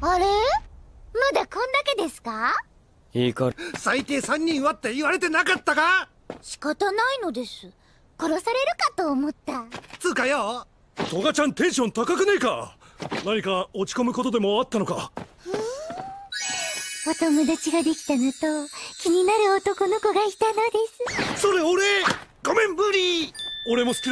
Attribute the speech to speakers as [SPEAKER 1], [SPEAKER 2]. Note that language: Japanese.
[SPEAKER 1] あれ？まだこんだけですか？
[SPEAKER 2] いいか
[SPEAKER 3] 最低3人はって言われてなかったか？
[SPEAKER 1] 仕方ないのです。殺されるかと思った。
[SPEAKER 3] つうかよ。
[SPEAKER 4] トガちゃんテンション高くねえか？何か落ち込むことでもあったのか？
[SPEAKER 1] お友達ができたのと気になる男の子がいたのです。
[SPEAKER 3] それ俺！ごめんブリー。
[SPEAKER 4] 俺も好き